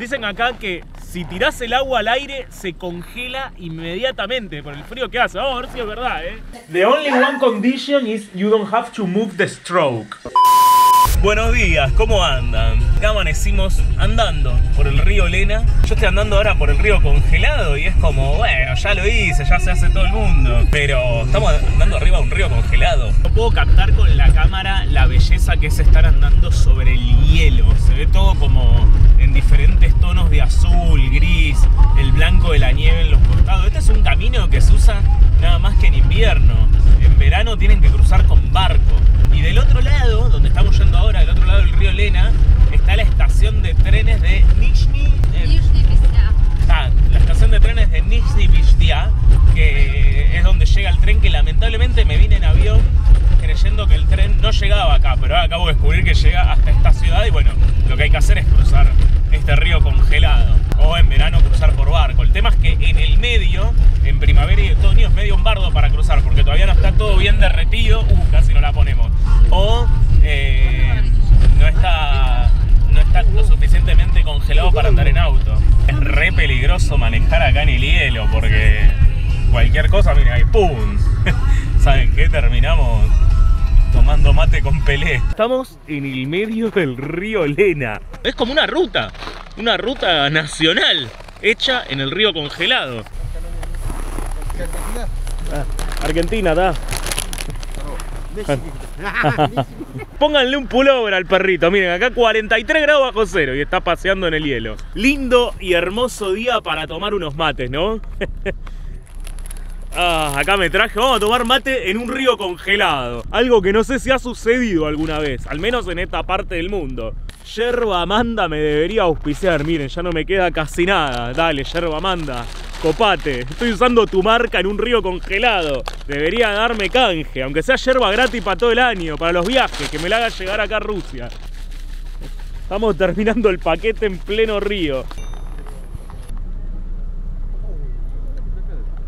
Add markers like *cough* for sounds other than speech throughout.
Dicen acá que si tirás el agua al aire se congela inmediatamente por el frío que hace. Vamos a ver si es verdad, ¿eh? The only one condition is you don't have to move the stroke. Buenos días, ¿cómo andan? Acá amanecimos andando por el río Lena. Yo estoy andando ahora por el río congelado y es como, bueno, ya lo hice, ya se hace todo el mundo. Pero estamos andando arriba de un río congelado. No puedo captar con la cámara la belleza que es estar andando sobre el hielo. Se ve todo como en diferentes tonos de azul, gris, el blanco de la nieve en los costados. Este es un camino que se usa nada más que en invierno. En verano tienen que cruzar con barco. Y del otro lado, donde estamos yendo ahora, ahora, del otro lado del río Lena, está la estación de trenes de Nizhny... Eh, ah, la estación de trenes de Nizhny Vizhdia, que es donde llega el tren que lamentablemente me vine en avión creyendo que el tren no llegaba acá, pero ahora acabo de descubrir que llega hasta esta ciudad y bueno, lo que hay que hacer es cruzar este río congelado o en verano cruzar por barco. El tema es que en el medio, en primavera y otoño, es medio un bardo para cruzar porque todavía no está todo bien derretido. Uh, casi no la ponemos. O eh, no está no está lo suficientemente congelado para andar en auto. Es re peligroso manejar acá en el hielo porque cualquier cosa, mira ahí, ¡pum! *laughs* ¿Saben qué? Terminamos tomando mate con Pelé. Estamos en el medio del río Lena. Es como una ruta, una ruta nacional hecha en el río congelado. Ah, Argentina, da. *laughs* Pónganle un pullover al perrito. Miren, acá 43 grados bajo cero y está paseando en el hielo. Lindo y hermoso día para tomar unos mates, ¿no? *laughs* Ah, acá me traje, vamos a tomar mate en un río congelado. Algo que no sé si ha sucedido alguna vez, al menos en esta parte del mundo. Yerba Amanda me debería auspiciar, miren, ya no me queda casi nada. Dale, Yerba Amanda, copate. Estoy usando tu marca en un río congelado. Debería darme canje, aunque sea yerba gratis para todo el año, para los viajes, que me la haga llegar acá a Rusia. Estamos terminando el paquete en pleno río.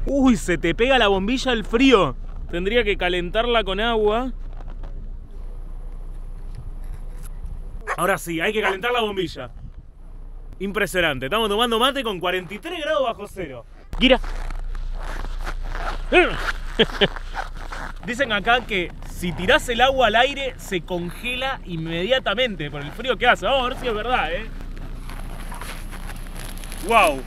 Uy, se te pega la bombilla al frío. Tendría que calentarla con agua. Ahora sí, hay que calentar la bombilla. Impresionante. Estamos tomando mate con 43 grados bajo cero. Gira. *laughs* Dicen acá que si tirás el agua al aire se congela inmediatamente por el frío que hace. Vamos a ver si es verdad, ¿eh? ¡Wow!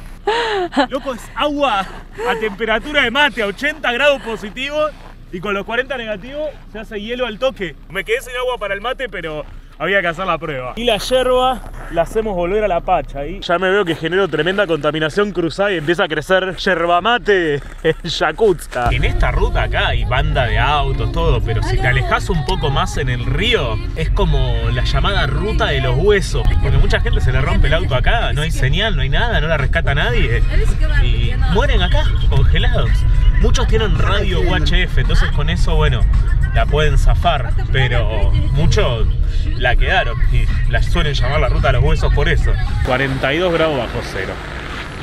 Loco, es agua a temperatura de mate, a 80 grados positivos y con los 40 negativos se hace hielo al toque. Me quedé sin agua para el mate, pero había que hacer la prueba. Y la yerba la hacemos volver a la pacha. Y ya me veo que genero tremenda contaminación cruzada y empieza a crecer yerba mate en Yakutska. En esta ruta acá hay banda de autos, todo, pero si te alejas un poco más en el río, es como la llamada ruta de los huesos. Porque mucha gente se le rompe el auto acá, no hay señal, no hay nada, no la rescata nadie. Y mueren acá, congelados. Muchos tienen radio UHF, entonces con eso, bueno, la pueden zafar, pero muchos la quedaron y la suelen llamar la ruta de los huesos por eso. 42 grados bajo cero.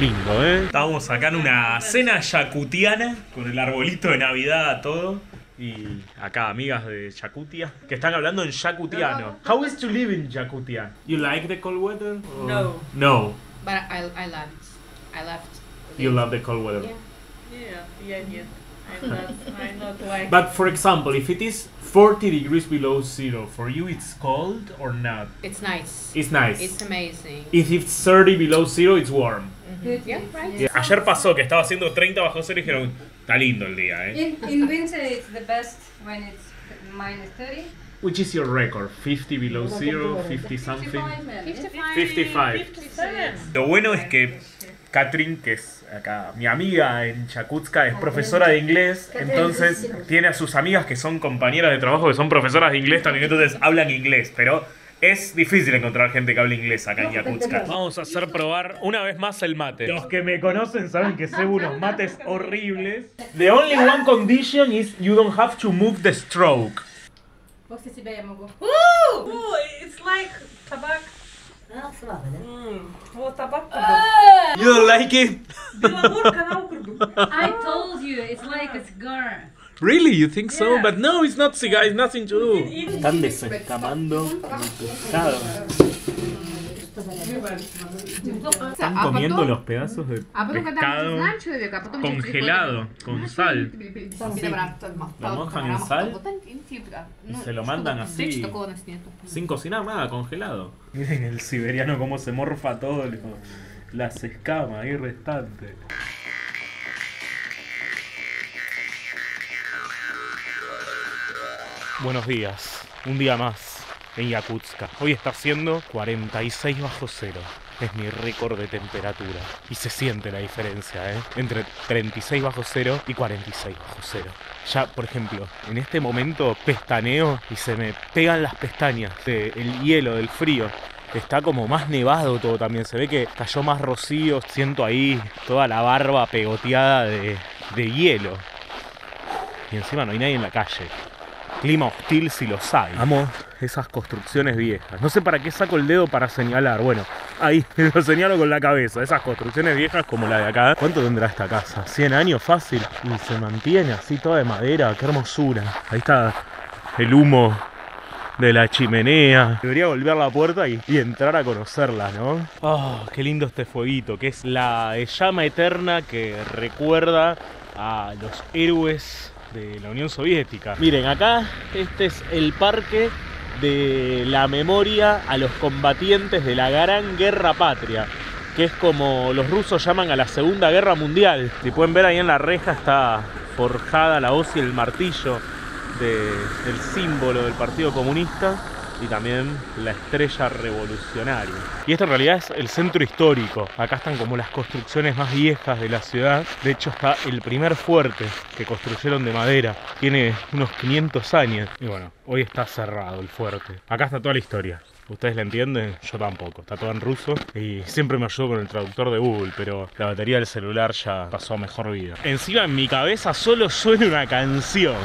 Lindo, ¿eh? Estamos acá en una cena yakutiana con el arbolito de Navidad, todo. Y acá amigas de Yakutia que están hablando en yakutiano. How is to live in Yakutia? You like the cold weather? or- No. No. But I, I love it. I loved You love the cold weather. Yeah. Yeah, yeah, yeah. I'm not, I'm not like. But for example, if it is 40 degrees below zero, for you it's cold or not? it's nice. It's nice. It's amazing. If it's 30 below zero, it's warm. Yeah, right. Yeah. Ayer pasó que estaba haciendo 30 bajo cero y dijeron, está lindo el día, ¿eh? In, in winter, it's the best when it's minus 30. Which is your record? 50 below zero, 50 something? 55. 55. Lo bueno es que Katrin, que es acá mi amiga en Chakutska, es profesora de inglés, entonces tiene a sus amigas que son compañeras de trabajo, que son profesoras de inglés también, entonces hablan inglés, pero es difícil encontrar gente que hable inglés acá en Yakutsk. Vamos a hacer probar una vez más el mate. Los que me conocen saben que sé unos mates horribles. The only one condition is you don't have to move the stroke. Uh, it's like tobacco. Mm. Вот табак You don't like it? Белогорка *laughs* на округу. I told you, it's like a cigar. Really? You think so? But no, it's not cigar, it's nothing to do. Están desescamando el pescado. Están comiendo los pedazos de pescado congelado con sal. Lo mojan en sal y se lo mandan así sin cocinar nada, congelado. Miren el siberiano cómo se morfa todo, las escamas ahí restantes. Buenos días, un día más en Yakutska. Hoy está haciendo 46 bajo cero. Es mi récord de temperatura. Y se siente la diferencia, ¿eh? Entre 36 bajo cero y 46 bajo cero. Ya, por ejemplo, en este momento pestaneo y se me pegan las pestañas del hielo, del frío. Está como más nevado todo también. Se ve que cayó más rocío. Siento ahí toda la barba pegoteada de, de hielo. Y encima no hay nadie en la calle. Clima hostil si los hay. Amo esas construcciones viejas. No sé para qué saco el dedo para señalar. Bueno, ahí *laughs* lo señalo con la cabeza. Esas construcciones viejas como la de acá. ¿Cuánto tendrá esta casa? ¿100 años fácil? Y se mantiene así toda de madera. Qué hermosura. Ahí está el humo de la chimenea. Debería volver a la puerta y, y entrar a conocerla, ¿no? Oh, qué lindo este fueguito, que es la llama eterna que recuerda a los héroes de la Unión Soviética. Miren, acá este es el parque de la memoria a los combatientes de la Gran Guerra Patria, que es como los rusos llaman a la Segunda Guerra Mundial. Si pueden ver ahí en la reja está forjada la hoz y el martillo de- del símbolo del Partido Comunista y también la estrella revolucionaria. Y esto en realidad es el centro histórico. Acá están como las construcciones más viejas de la ciudad. De hecho está el primer fuerte que construyeron de madera. Tiene unos 500 años. Y bueno, hoy está cerrado el fuerte. Acá está toda la historia. ¿Ustedes la entienden? Yo tampoco. Está todo en ruso y siempre me ayudo con el traductor de Google, pero la batería del celular ya pasó a mejor vida. Encima en mi cabeza solo suena una canción.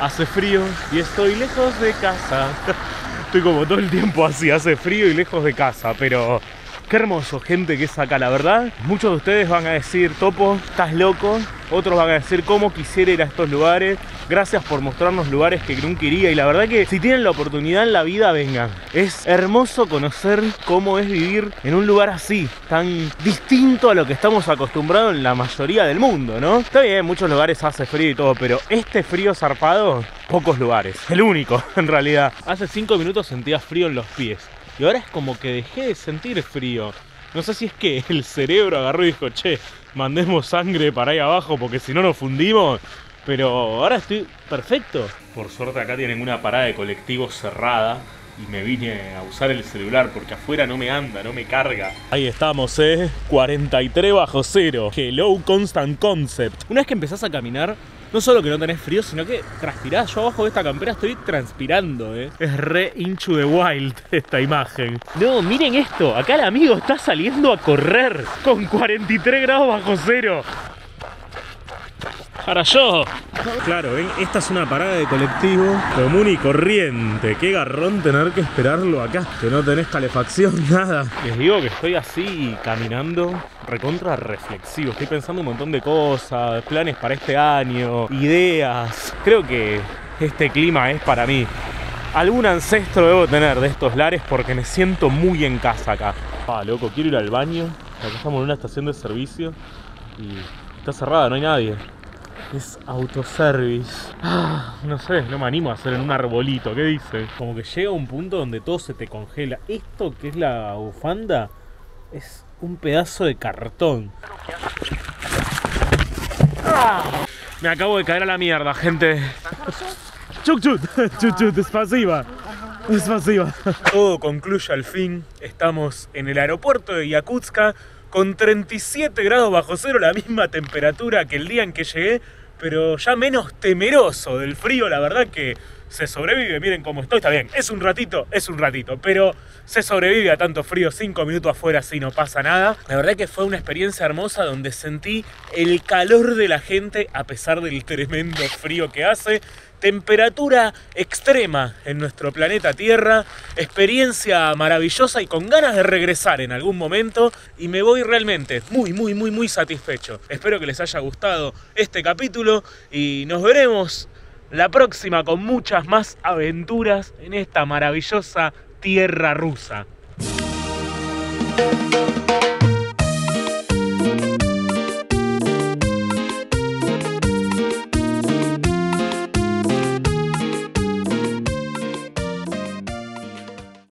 Hace frío y estoy lejos de casa. *laughs* Estoy como todo el tiempo así, hace frío y lejos de casa, pero qué hermoso gente que es acá, la verdad. Muchos de ustedes van a decir, Topo, estás loco. Otros van a decir, cómo quisiera ir a estos lugares. Gracias por mostrarnos lugares que nunca iría. Y la verdad que si tienen la oportunidad en la vida, vengan. Es hermoso conocer cómo es vivir en un lugar así, tan distinto a lo que estamos acostumbrados en la mayoría del mundo, ¿no? Está bien, en muchos lugares hace frío y todo, pero este frío zarpado, pocos lugares. El único, *laughs* en realidad. Hace cinco minutos sentía frío en los pies. Y ahora es como que dejé de sentir frío. No sé si es que el cerebro agarró y dijo, che, mandemos sangre para ahí abajo porque si no nos fundimos. Pero ahora estoy perfecto. Por suerte acá tienen una parada de colectivos cerrada. Y me vine a usar el celular porque afuera no me anda, no me carga. Ahí estamos, eh. 43 bajo cero. Hello Constant Concept. Una vez que empezás a caminar, no solo que no tenés frío, sino que transpirás. Yo abajo de esta campera estoy transpirando, ¿eh? Es re Into the Wild *laughs* esta imagen. No, miren esto. Acá el amigo está saliendo a correr con 43 grados bajo cero. Para yo. Claro, ven, esta es una parada de colectivo común y corriente. Qué garrón tener que esperarlo acá. Que no tenés calefacción, *laughs* nada. Les digo que estoy así caminando recontra reflexivo. Estoy pensando un montón de cosas, planes para este año, ideas. Creo que este clima es para mí. Algún ancestro debo tener de estos lares porque me siento muy en casa acá. Ah, loco, quiero ir al baño. Acá estamos en una estación de servicio y está cerrada, no hay nadie. Es autoservice. Ah, no sé, no me animo a hacer en un arbolito. ¿Qué dice? Como que llega un punto donde todo se te congela. Esto que es la bufanda es un pedazo de cartón. Ah, me acabo de caer a la mierda, gente. Chuk chut, chut *laughs* chut, despasiva. Despasiva. Todo concluye al fin. Estamos en el aeropuerto de Yakutska con 37 grados bajo cero, la misma temperatura que el día en que llegué, pero ya menos temeroso del frío, la verdad que se sobrevive, miren cómo estoy, está bien, es un ratito, es un ratito, pero se sobrevive a tanto frío, 5 minutos afuera así no pasa nada. La verdad que fue una experiencia hermosa donde sentí el calor de la gente a pesar del tremendo frío que hace temperatura extrema en nuestro planeta Tierra, experiencia maravillosa y con ganas de regresar en algún momento y me voy realmente muy, muy, muy, muy satisfecho. Espero que les haya gustado este capítulo y nos veremos la próxima con muchas más aventuras en esta maravillosa tierra rusa.